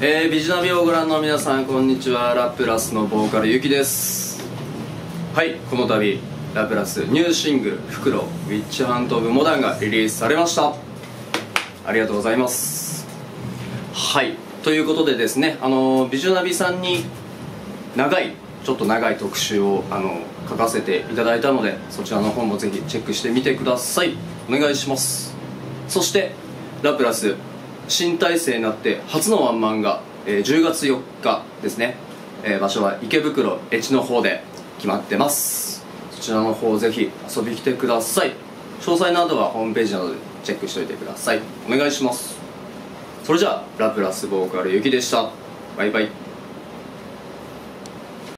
えー、ビジナビをご覧の皆さんこんにちは。ラプラスのボーカルゆきです。はいこの度ラプラスニューシングル「フクロウウィッチハント・オブ・モダン」がリリースされました。ありがとうございます。はいということでですねあのビジュナビさんに長いちょっと長い特集をあの書かせていただいたのでそちらの方もぜひチェックしてみてください。お願いします。そしてラプラス新体制になって初のワンマンが、えー、10月4日ですね、えー、場所は池袋越の方で決まってます。そちらの方ぜひ遊びに来てください。詳細などはホームページなどでチェックしておいてください。お願いします。それじゃあラプラスボーカルゆきでした。バイバイ。